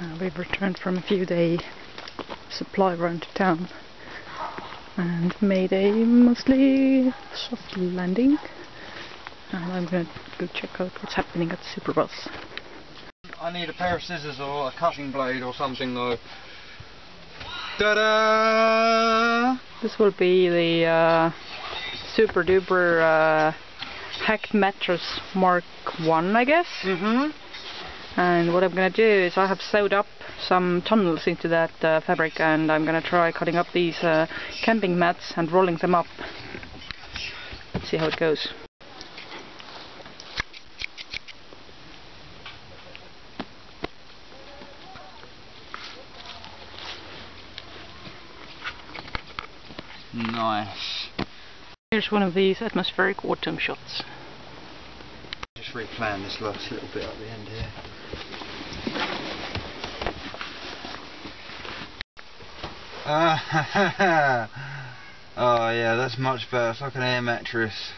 Uh, we've returned from a few day supply run to town and made a mostly soft landing and I'm gonna go check out what's happening at Superbus. I need a pair of scissors or a cutting blade or something though. Ta-da! This will be the uh, super duper uh, hacked mattress Mark 1 I guess. Mm-hmm. And what I'm gonna do is I have sewed up some tunnels into that uh, fabric and I'm gonna try cutting up these uh, camping mats and rolling them up. Let's see how it goes. Nice. Here's one of these atmospheric autumn shots. Replan this last little bit at the end here. Ah, oh yeah, that's much better. It's like an air mattress,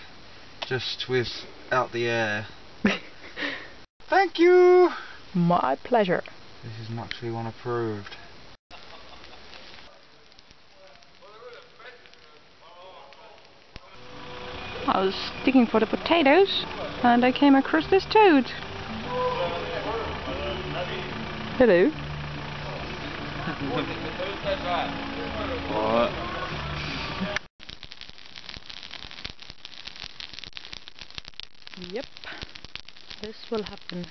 just without the air. Thank you. My pleasure. This is much V1 approved. I was digging for the potatoes and I came across this toad. Hello. Yep. This will happen.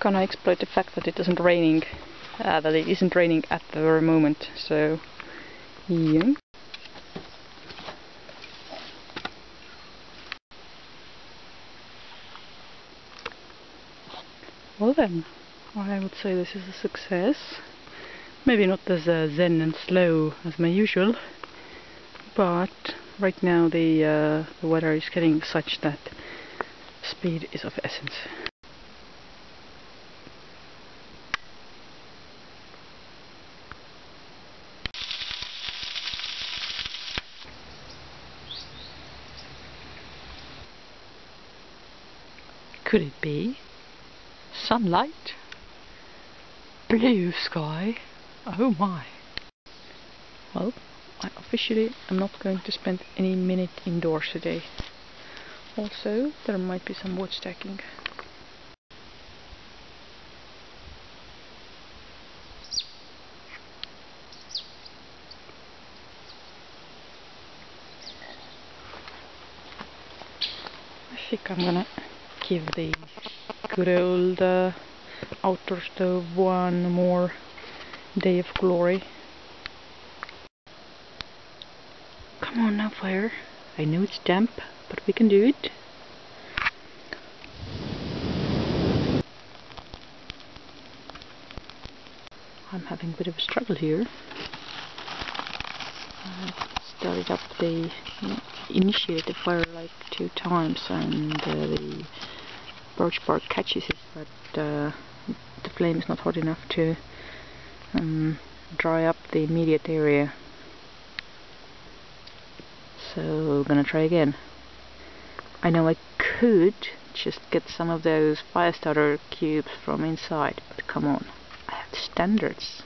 Gonna exploit the fact that it isn't raining, uh, that it isn't raining at the very moment. So, yeah. Well then, I would say this is a success. Maybe not as uh, zen and slow as my usual, but right now the, uh, the weather is getting such that speed is of essence. Could it be? Sunlight? Blue sky? Oh my. Well, I officially am not going to spend any minute indoors today. Also, there might be some wood stacking. I think I'm gonna give the good old uh, outdoor stove one more day of glory. Come on now, fire. I know it's damp, but we can do it. I'm having a bit of a struggle here. I started up the initiated fire like two times and uh, the birch bark catches it but uh, the flame is not hot enough to um, dry up the immediate area. So gonna try again. I know I could just get some of those fire starter cubes from inside but come on. I have standards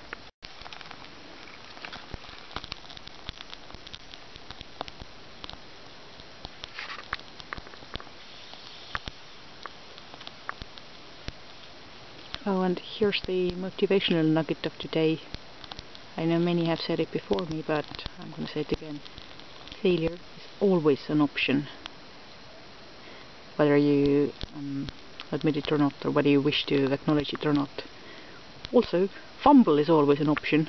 Oh, and here's the motivational nugget of today. I know many have said it before me, but I'm going to say it again. Failure is always an option. Whether you um, admit it or not, or whether you wish to acknowledge it or not. Also, fumble is always an option,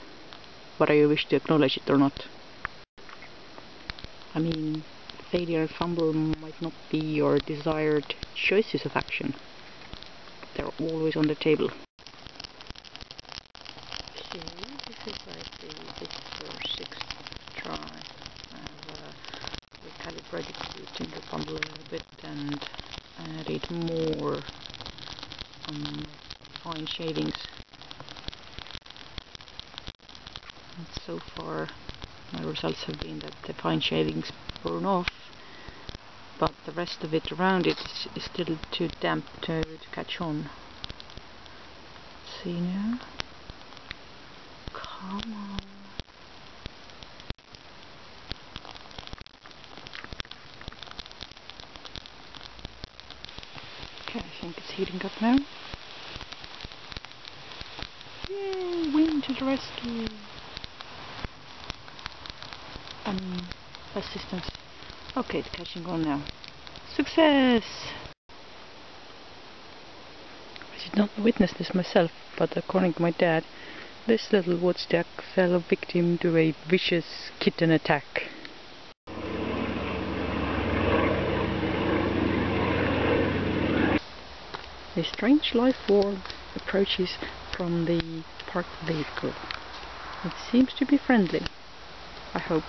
whether you wish to acknowledge it or not. I mean, failure and fumble might not be your desired choices of action they're always on the table. This is like the or sixth try. I've uh, the tinder bundle a little bit and added more um, fine shavings. And so far my results have been that the fine shavings burn off the rest of it around it is, is still too damp to, to catch on. See now? Come on. Okay, I think it's heating up now. Yay, wind to the rescue! Um, assistance. Okay, it's catching on now. Success! I did not witness this myself, but according to my dad, this little woodstack fell a victim to a vicious kitten attack. A strange life form approaches from the parked vehicle. It seems to be friendly. I hope.